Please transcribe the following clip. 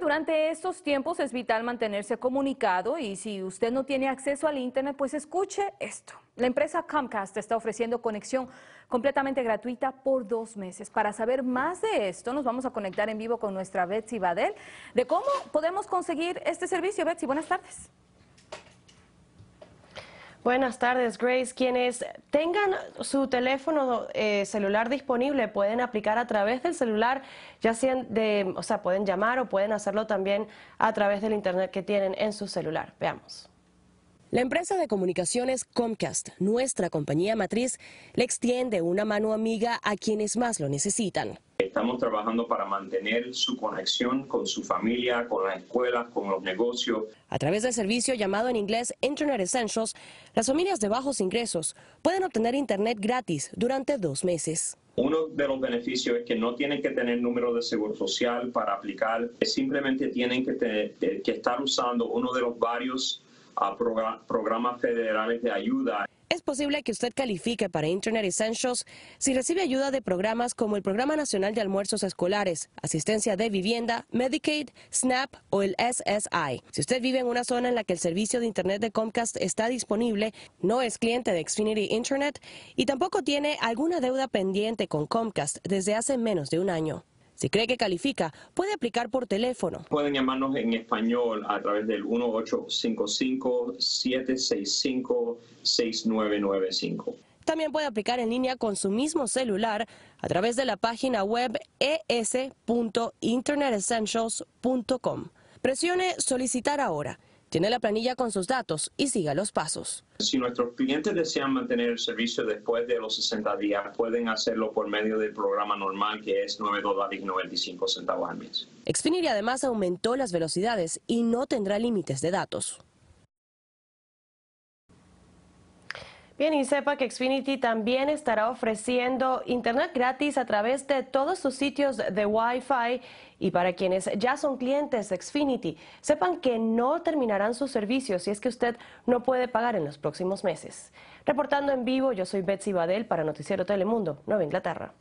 durante estos tiempos es vital mantenerse comunicado y si usted no tiene acceso al Internet, pues escuche esto. La empresa Comcast está ofreciendo conexión completamente gratuita por dos meses. Para saber más de esto, nos vamos a conectar en vivo con nuestra Betsy Badel de cómo podemos conseguir este servicio. Betsy, buenas tardes. Buenas tardes, Grace. Quienes tengan su teléfono eh, celular disponible pueden aplicar a través del celular, ya sean de, o sea, pueden llamar o pueden hacerlo también a través del internet que tienen en su celular. Veamos. La empresa de comunicaciones Comcast, nuestra compañía matriz, le extiende una mano amiga a quienes más lo necesitan. Estamos trabajando para mantener su conexión con su familia, con las escuelas, con los negocios. A través del servicio llamado en inglés Internet Essentials, las familias de bajos ingresos pueden obtener Internet gratis durante dos meses. Uno de los beneficios es que no tienen que tener número de seguro social para aplicar, simplemente tienen que, que estar usando uno de los varios uh, programas federales de ayuda. Posible que usted califique para Internet Essentials si recibe ayuda de programas como el Programa Nacional de Almuerzos Escolares, Asistencia de Vivienda, Medicaid, SNAP o el SSI. Si usted vive en una zona en la que el servicio de Internet de Comcast está disponible, no es cliente de Xfinity Internet y tampoco tiene alguna deuda pendiente con Comcast desde hace menos de un año. Si cree que califica, puede aplicar por teléfono. Pueden llamarnos en español a través del 1855-765-6995. También puede aplicar en línea con su mismo celular a través de la página web es.internetessentials.com. Presione solicitar ahora tiene la planilla con sus datos y siga los pasos. Si nuestros clientes desean mantener el servicio después de los 60 días, pueden hacerlo por medio del programa normal que es 9 dólares y 95 centavos al mes. Xfinity además aumentó las velocidades y no tendrá límites de datos. Bien, y sepa que Xfinity también estará ofreciendo internet gratis a través de todos sus sitios de Wi-Fi. Y para quienes ya son clientes de Xfinity, sepan que no terminarán sus servicios si es que usted no puede pagar en los próximos meses. Reportando en vivo, yo soy Betsy Badel para Noticiero Telemundo, Nueva Inglaterra.